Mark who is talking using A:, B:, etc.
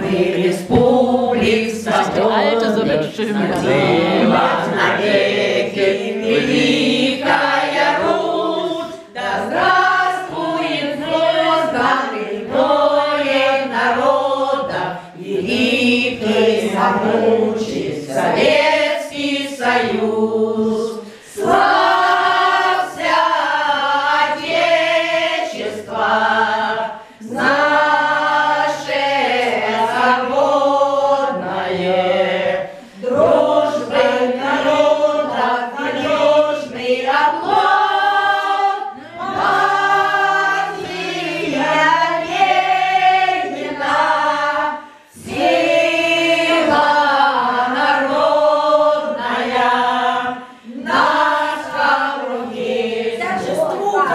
A: Мы республик
B: Die alte so mit schönen
A: навеки великая Русь, да здравствует созданный мною народа, великий замучит Советский Союз. สวั